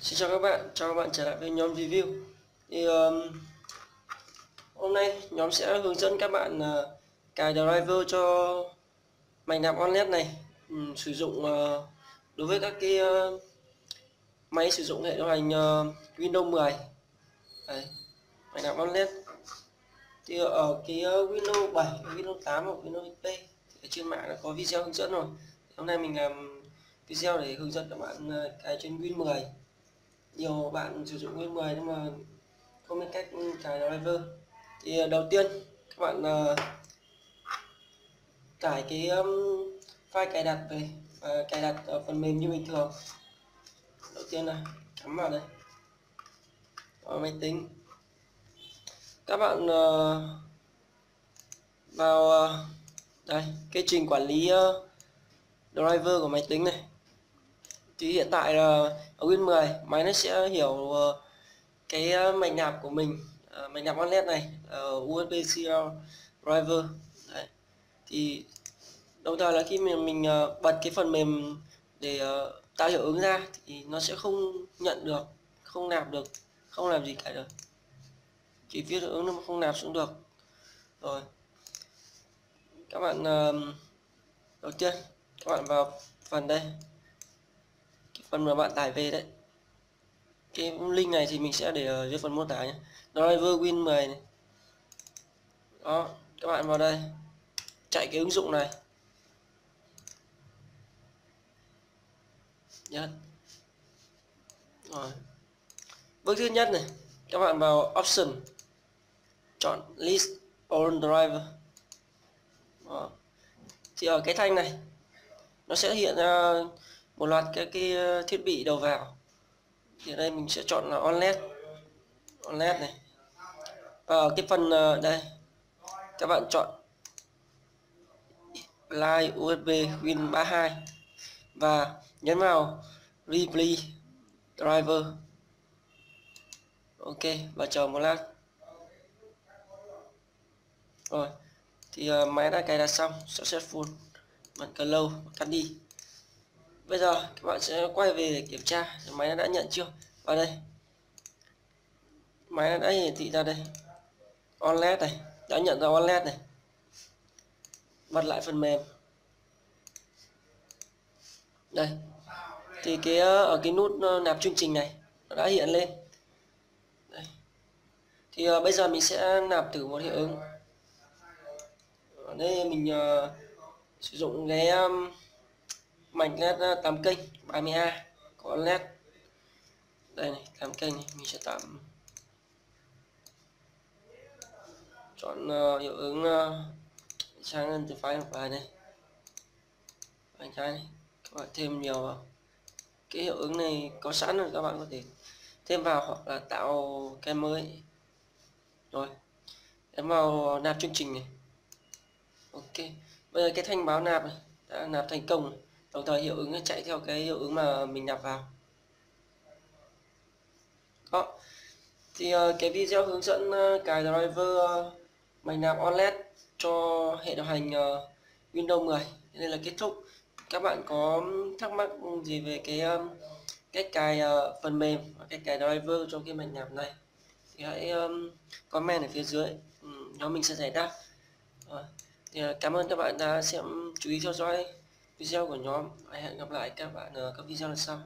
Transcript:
xin chào các bạn, chào các bạn trở lại với nhóm review. Thì um, hôm nay nhóm sẽ hướng dẫn các bạn ờ, uh, cài driver cho máy nạp oled này. Um, sử dụng uh, đối với các cái uh, máy sử dụng hệ điều hành uh, Windows 10 Đấy, mạch nạp oled. thì ở cái uh, Windows 7, Windows 8 hoặc Windows XP thì trên mạng đã có video hướng dẫn rồi. Hôm nay mình làm video để hướng dẫn các bạn cài trên Win 10 nhiều bạn sử dụng Win 10 nhưng mà không biết cách cài driver thì à, đầu tiên các bạn à, uh, tải cái um, file cài đặt về và cài đặt ở phần mềm như bình thường. Đầu tiên là cắm vào đây. Vào máy tính. Các bạn uh, vào uh, đây cái trình quản lý uh, driver của máy tính này thì hiện tại là ở Win 10 máy nó sẽ hiểu ờ, cái ờ, mạch nạp của mình ờ, mạch nạp OLED này USB serial driver. Đấy. thì đồng thời là khi mình mình bật cái phần mềm để tạo hiệu ứng ra thì nó sẽ không nhận được, không nạp được, không làm gì cả được. Chỉ viết hiệu ứng nó không nạp xuống được. Rồi. Các bạn đầu tiên, các bạn vào phần đây phần mà bạn tải về đấy. Cái link này thì mình sẽ để ở dưới phần mô tả nhé. Driver win 10 này. Đó, các bạn vào đây. Chạy cái ứng dụng này. Nhất rồi. Bước thứ nhất này, các bạn vào option. Chọn list all driver. Đó. thì ở cái thanh này, nó sẽ hiện ra một loạt các cái ờ, thiết bị đầu vào. Thì đây mình sẽ chọn là OLED. OLED này. Và ở cái phần ờ, đây các bạn chọn Live USB Win 32 và nhấn vào Replay Driver. Ok và chờ một lát. Rồi thì uh, máy đã cài đặt xong successful bật cần lâu tắt đi bây giờ các bạn sẽ quay về để kiểm tra. Máy đã nhận chưa? Vào đây. Máy đã hiển thị ra đây. OLED này. Đã nhận ra OLED này. Bật lại phần mềm. Đây. Thì cái ờ, ở cái nút ờ, nạp chương trình này nó đã hiện lên. Đây. thì uh, bây giờ mình sẽ nạp thử một hiệu ứng. Ở đây mình uh, sử dụng cái um, mạch led ờ, 8 kênh 30A có led. Đây này 8 kênh này mình sẽ tạm chọn uh, hiệu ứng uh, sang lên từ file một bài này anh trái này các bạn thêm nhiều vào. Cái hiệu ứng này có sẵn rồi các bạn có thể thêm vào hoặc là tạo cái mới. Rồi em vào nạp chương trình này. Ok bây giờ cái thanh báo nạp này đã nạp thành công này đồng thời hiệu ứng chạy theo cái hiệu ứng mà mình nạp vào. Đó. Thì ờ, cái video hướng dẫn ờ, cài driver ờ, uh, mạch nạp OLED cho hệ điều hành Windows 10 nên là kết thúc. Các bạn có thắc mắc gì về cái cách cài phần mềm và cách cài driver cho cái mạch nạp này thì hãy comment ở phía dưới. Ừ, nhóm mình sẽ giải đáp. Thì cảm ơn các bạn đã xem chú ý theo dõi video của nhóm hẹn gặp lại các bạn ở các video lần sau.